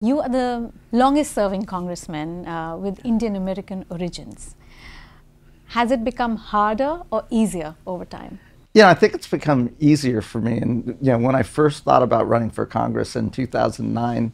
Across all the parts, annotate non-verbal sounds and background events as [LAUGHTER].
You are the longest serving congressman uh, with Indian American origins. Has it become harder or easier over time? Yeah, I think it's become easier for me. And you know, when I first thought about running for Congress in 2009,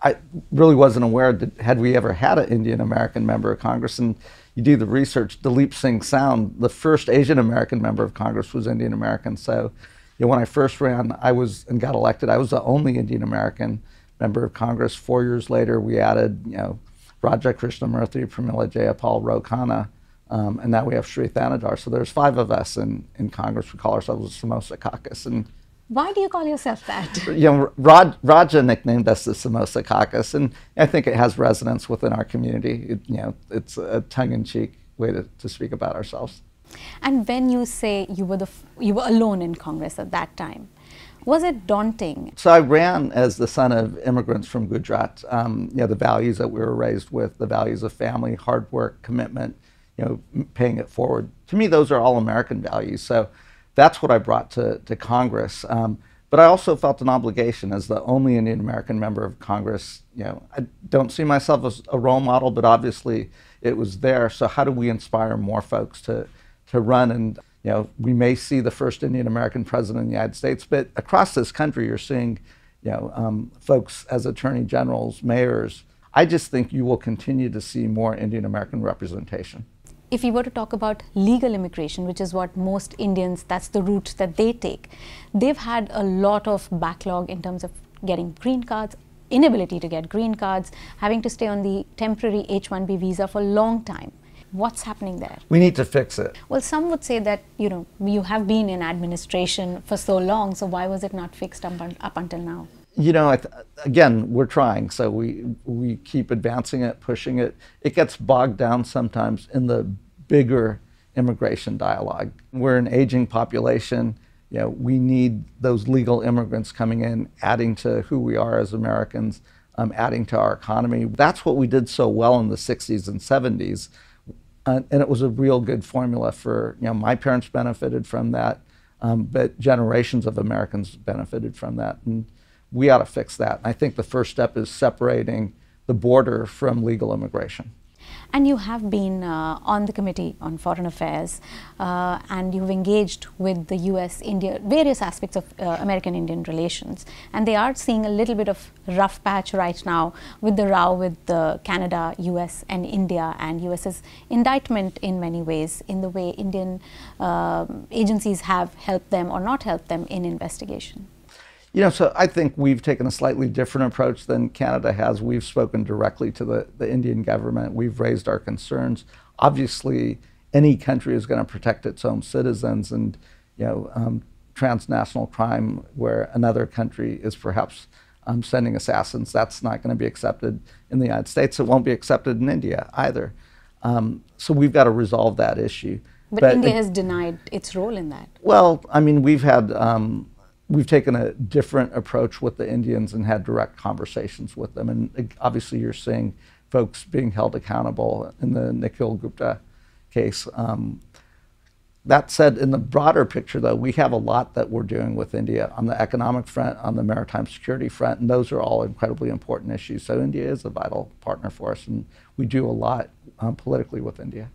I really wasn't aware that had we ever had an Indian American member of Congress. And you do the research, Dalip Singh Saund, the first Asian American member of Congress was Indian American. So, you know, when I first ran, I was and got elected, I was the only Indian American member of Congress. Four years later, we added, you know, Raja Krishnamoorthi, Pramila Jayapal, Ro Khanna, um, and now we have Sri Thanedar. So there's five of us in, in Congress. We call ourselves the Samosa Caucus. And why do you call yourself that? [LAUGHS] You know, Raj, Raja nicknamed us the Samosa Caucus, and I think it has resonance within our community. It, you know, it's a tongue-in-cheek way to, to speak about ourselves. And when you say you were the you were alone in Congress at that time, was it daunting? So I ran as the son of immigrants from Gujarat. Um, you know, the values that we were raised with, the values of family, hard work, commitment, you know, paying it forward. To me, those are all American values. So that's what I brought to, to Congress. Um, but I also felt an obligation as the only Indian American member of Congress. You know, I don't see myself as a role model, but obviously it was there. So how do we inspire more folks to to run and you know, we may see the first Indian American president in the United States, but across this country, you're seeing, you know, um, folks as attorney generals, mayors. I just think you will continue to see more Indian American representation. If we were to talk about legal immigration, which is what most Indians, that's the route that they take, they've had a lot of backlog in terms of getting green cards, inability to get green cards, having to stay on the temporary H-1B visa for a long time. What's happening there? We need to fix it. Well, some would say that, you know, you have been in administration for so long, so why was it not fixed up, up until now? You know, again, we're trying, so we, we keep advancing it, pushing it. It gets bogged down sometimes in the bigger immigration dialogue. We're an aging population. You know, we need those legal immigrants coming in, adding to who we are as Americans, um, adding to our economy. That's what we did so well in the 60s and 70s uh, and it was a real good formula for, you know, my parents benefited from that, um, but generations of Americans benefited from that. And we ought to fix that. I think the first step is separating the border from legal immigration. And you have been uh, on the Committee on Foreign Affairs uh, and you've engaged with the US, India, various aspects of uh, American Indian relations. And they are seeing a little bit of rough patch right now with the row with Canada, US, and India, and US's indictment in many ways in the way Indian um, agencies have helped them or not helped them in investigation. You know, so I think we've taken a slightly different approach than Canada has. We've spoken directly to the, the Indian government. We've raised our concerns. Obviously, any country is going to protect its own citizens, and you know, um, transnational crime where another country is perhaps um, sending assassins, that's not going to be accepted in the United States. It won't be accepted in India either. Um, so we've got to resolve that issue. But, but India has denied its role in that. Well, I mean, we've had um, we've taken a different approach with the Indians and had direct conversations with them. And obviously, you're seeing folks being held accountable in the Nikhil Gupta case. Um, that said, in the broader picture, though, we have a lot that we're doing with India on the economic front, on the maritime security front, and those are all incredibly important issues. So India is a vital partner for us, and we do a lot um, politically with India.